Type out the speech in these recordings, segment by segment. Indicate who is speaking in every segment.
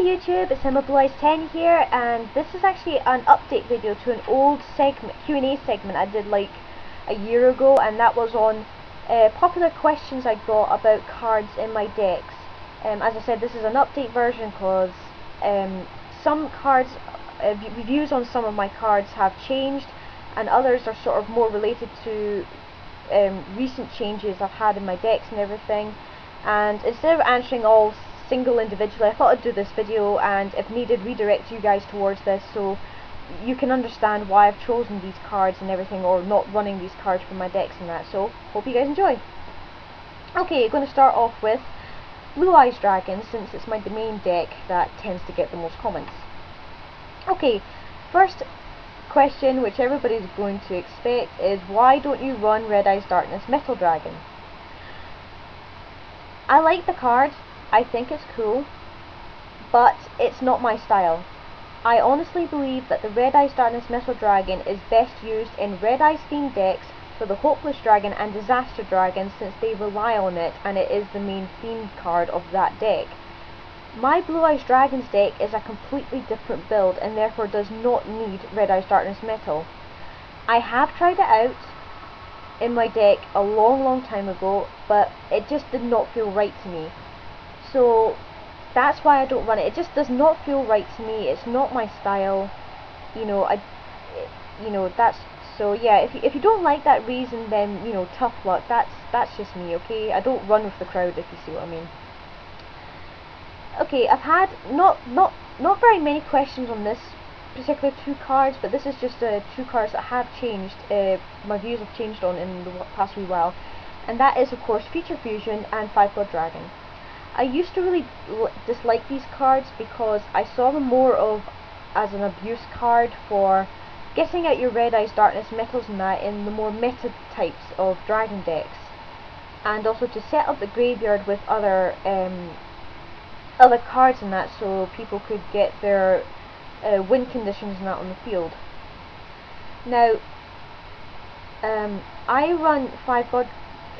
Speaker 1: YouTube, it's Emma Blue 10 here and this is actually an update video to an old segment, Q&A segment I did like a year ago and that was on uh, popular questions I got about cards in my decks. Um, as I said this is an update version because um, some cards, uh, reviews on some of my cards have changed and others are sort of more related to um, recent changes I've had in my decks and everything and instead of answering all single individually. I thought I'd do this video and if needed redirect you guys towards this so you can understand why I've chosen these cards and everything or not running these cards from my decks and that so hope you guys enjoy. Okay, going to start off with Blue Eyes Dragon since it's my main deck that tends to get the most comments. Okay, first question which everybody's going to expect is why don't you run Red Eyes Darkness Metal Dragon? I like the card, I think it's cool, but it's not my style. I honestly believe that the Red Eyes Darkness Metal Dragon is best used in Red Eyes themed decks for the Hopeless Dragon and Disaster Dragon since they rely on it and it is the main themed card of that deck. My Blue Eyes Dragons deck is a completely different build and therefore does not need Red Eyes Darkness Metal. I have tried it out in my deck a long long time ago but it just did not feel right to me. So that's why I don't run it. It just does not feel right to me. It's not my style. You know, I, you know, that's so yeah. If you, if you don't like that reason, then you know, tough luck. That's that's just me. Okay, I don't run with the crowd. If you see what I mean. Okay, I've had not not not very many questions on this particular two cards, but this is just uh, two cards that have changed. Uh, my views have changed on in the past wee while, and that is of course Future Fusion and Five God Dragon. I used to really dislike these cards because I saw them more of as an abuse card for getting out your Red Eyes Darkness metals and that in the more meta types of dragon decks and also to set up the graveyard with other um, other cards and that so people could get their uh, win conditions and that on the field. Now um, I run 5 blood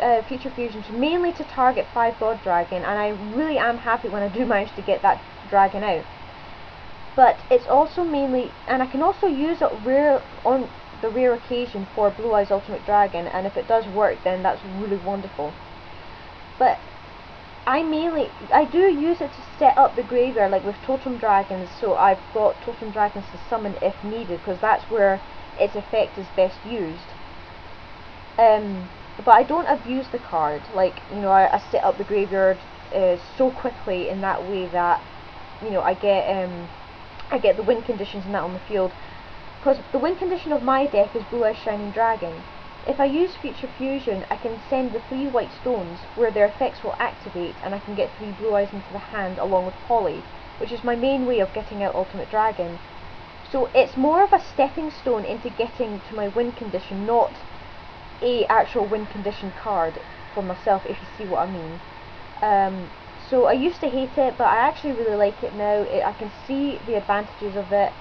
Speaker 1: uh, Future Fusions mainly to target 5 God Dragon and I really am happy when I do manage to get that dragon out. But it's also mainly, and I can also use it rare on the rare occasion for Blue Eyes Ultimate Dragon and if it does work then that's really wonderful. But I mainly, I do use it to set up the graveyard like with Totem Dragons so I've got Totem Dragons to summon if needed because that's where its effect is best used. Um, but I don't abuse the card. Like, you know, I, I set up the graveyard uh, so quickly in that way that, you know, I get um, I get the win conditions and that on the field. Because the win condition of my deck is Blue Eyes Shining Dragon. If I use Future Fusion, I can send the three white stones where their effects will activate and I can get three blue eyes into the hand along with Poly, which is my main way of getting out Ultimate Dragon. So it's more of a stepping stone into getting to my win condition, not a actual win condition card for myself if you see what I mean. Um, so I used to hate it, but I actually really like it now. It, I can see the advantages of it,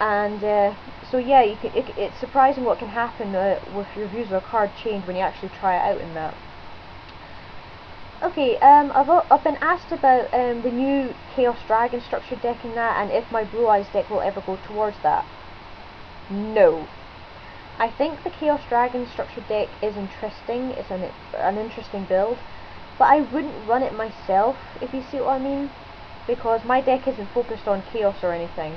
Speaker 1: and uh, so yeah, can, it, it's surprising what can happen uh, with your views of a card change when you actually try it out in that. Okay, um, I've, I've been asked about um, the new Chaos Dragon structured deck in that, and if my Blue Eyes deck will ever go towards that. No, I think the Chaos Dragon structure deck is interesting, it's an, an interesting build, but I wouldn't run it myself, if you see what I mean, because my deck isn't focused on Chaos or anything,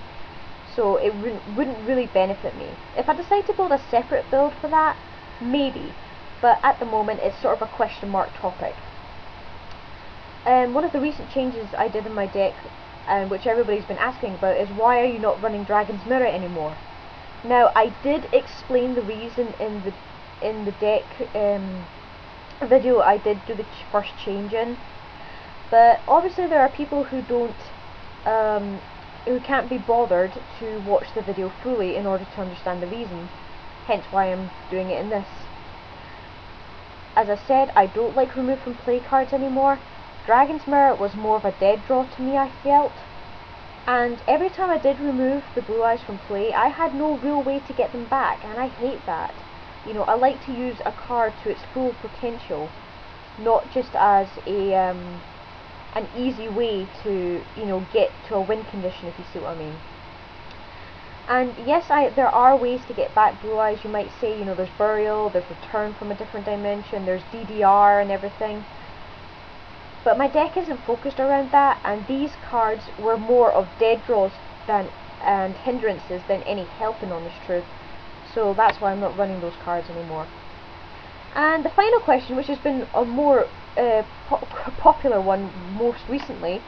Speaker 1: so it wouldn't, wouldn't really benefit me. If I decide to build a separate build for that, maybe, but at the moment it's sort of a question mark topic. Um, one of the recent changes I did in my deck, um, which everybody's been asking about, is why are you not running Dragon's Mirror anymore? Now I did explain the reason in the in the deck um, video I did do the first change in, but obviously there are people who don't um, who can't be bothered to watch the video fully in order to understand the reason, hence why I'm doing it in this. As I said, I don't like remove from play cards anymore. Dragon's Mirror was more of a dead draw to me I felt and every time I did remove the blue eyes from play I had no real way to get them back and I hate that you know I like to use a card to its full potential not just as a um, an easy way to, you know, get to a win condition if you see what I mean. And yes, I there are ways to get back Blue Eyes. You might say, you know, there's Burial, there's Return from a different dimension, there's DDR and everything. But my deck isn't focused around that, and these cards were more of dead draws than and hindrances than any help in Honest Truth. So that's why I'm not running those cards anymore. And the final question, which has been a more uh, po popular one most recently,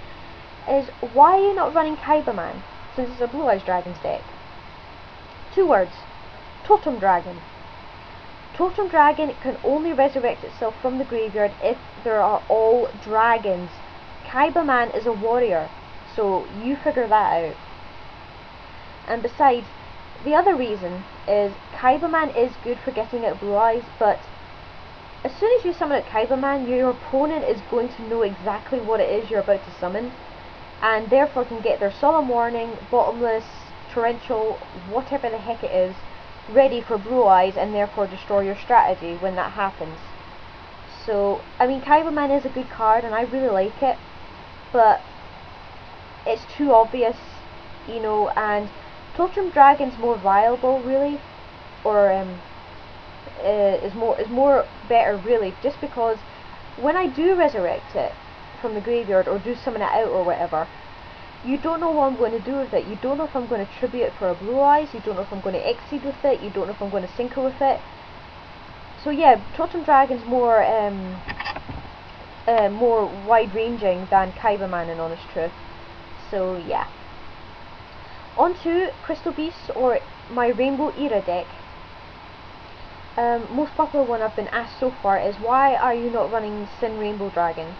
Speaker 1: is why are you not running Kaibaman, since it's a Blue Eyes Dragons deck? Two words. Totem Dragon. Totem Dragon can only resurrect itself from the graveyard if there are all dragons. Kaibaman is a warrior, so you figure that out. And besides, the other reason is Kaibaman is good for getting out Blue Eyes, but as soon as you summon a Kaibaman, your opponent is going to know exactly what it is you're about to summon, and therefore can get their Solemn Warning, Bottomless, torrential, whatever the heck it is, ready for blue eyes and therefore destroy your strategy when that happens. So, I mean, Kaibaman is a good card and I really like it, but it's too obvious, you know, and Totem Dragon's more viable, really, or um, uh, is more is more better, really, just because when I do resurrect it from the graveyard or do summon it out or whatever, you don't know what I'm going to do with it. You don't know if I'm going to tribute for a blue eyes. You don't know if I'm going to exceed with it. You don't know if I'm going to synchro with it. So yeah, Totem Dragon's more um, uh, more wide-ranging than Kaibaman in Honest Truth. So yeah. On to Crystal Beasts or my Rainbow Era deck. Um, most popular one I've been asked so far is why are you not running Sin Rainbow Dragon?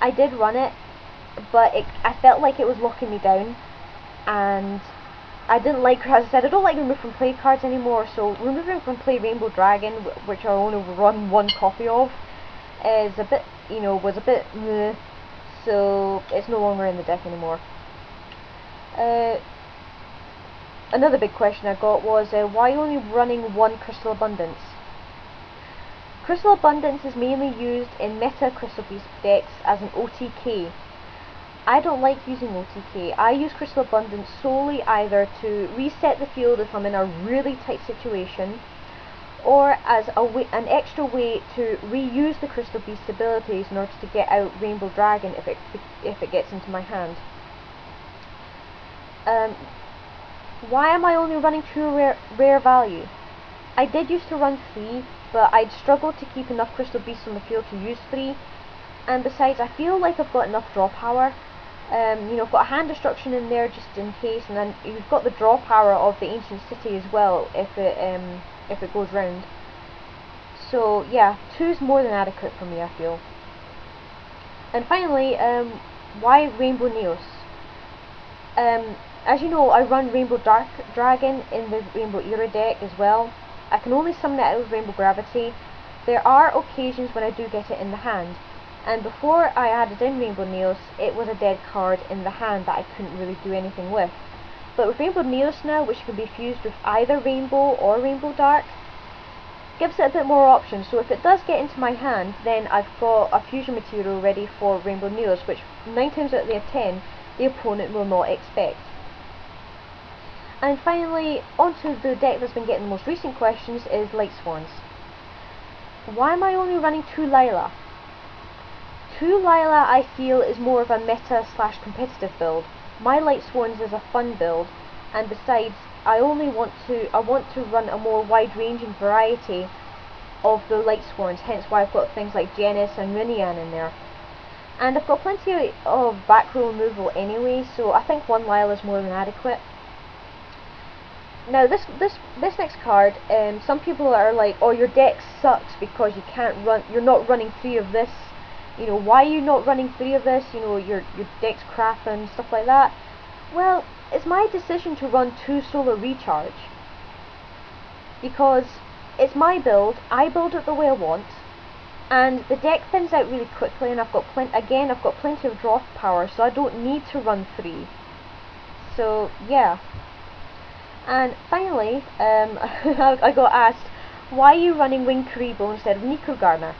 Speaker 1: I did run it but it, I felt like it was locking me down, and I didn't like, as I said, I don't like removing from play cards anymore, so removing from play Rainbow Dragon, which I only run one copy of, is a bit, you know, was a bit meh, so it's no longer in the deck anymore. Uh, another big question I got was, uh, why only running one Crystal Abundance? Crystal Abundance is mainly used in meta Crystal Beast decks as an OTK, I don't like using OTK. I use Crystal Abundance solely either to reset the field if I'm in a really tight situation, or as an extra way to reuse the Crystal Beast abilities in order to get out Rainbow Dragon if it if it gets into my hand. Um, why am I only running two rare, rare value? I did used to run three, but I'd struggled to keep enough Crystal Beasts on the field to use three, and besides I feel like I've got enough draw power um, you know, got a hand destruction in there just in case, and then you've got the draw power of the ancient city as well if it um, if it goes round. So yeah, two is more than adequate for me, I feel. And finally, um, why Rainbow Neos? Um, as you know, I run Rainbow Dark Dragon in the Rainbow Era deck as well. I can only summon it out of Rainbow Gravity. There are occasions when I do get it in the hand, and before I added in Rainbow Neos, it was a dead card in the hand that I couldn't really do anything with. But with Rainbow Neos now, which can be fused with either Rainbow or Rainbow Dark, gives it a bit more options. So if it does get into my hand, then I've got a fusion material ready for Rainbow Neos, which 9 times out of 10, the opponent will not expect. And finally, onto the deck that's been getting the most recent questions is Light Swans. Why am I only running two Lyla? 2 Lyla I feel is more of a meta slash competitive build. My Lightsworns is a fun build, and besides, I only want to I want to run a more wide-ranging variety of the Light Swans, hence why I've got things like Jenis and Rinian in there. And I've got plenty of back row removal anyway, so I think one Lyla is more than adequate. Now this this this next card, um, some people are like, oh your deck sucks because you can't run, you're not running three of this you know, why are you not running three of this, you know, your, your deck's crap and stuff like that. Well, it's my decision to run two solar recharge. Because it's my build, I build it the way I want, and the deck thins out really quickly and I've got plenty, again, I've got plenty of draw power, so I don't need to run three. So, yeah. And finally, um, I got asked, why are you running Wing Kuriboh instead of Necro Gardna?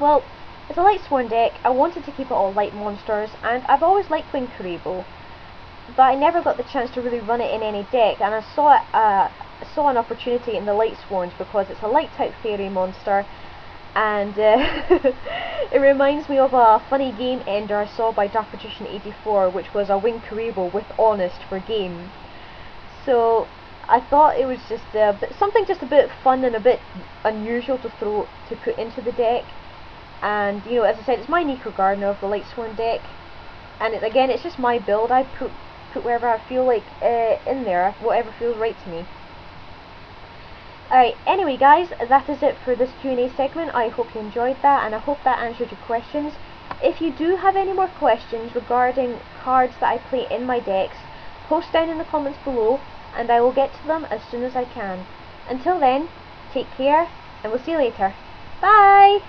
Speaker 1: Well, It's a Lightsworn deck, I wanted to keep it all light monsters, and I've always liked Wing but I never got the chance to really run it in any deck, and I saw it, uh, saw an opportunity in the Lightsworns because it's a light type fairy monster, and uh, it reminds me of a funny game ender I saw by Dark Magician 84, which was a Wing with Honest for game. So I thought it was just a bit, something just a bit fun and a bit unusual to throw to put into the deck. And you know, as I said, it's my Necro Gardna of the Light Lightsworn deck, and it, again, it's just my build. I put put wherever I feel like uh, in there, whatever feels right to me. Alright, anyway guys, that is it for this Q&A segment. I hope you enjoyed that and I hope that answered your questions. If you do have any more questions regarding cards that I play in my decks, post down in the comments below and I will get to them as soon as I can. Until then, take care and we'll see you later. Bye!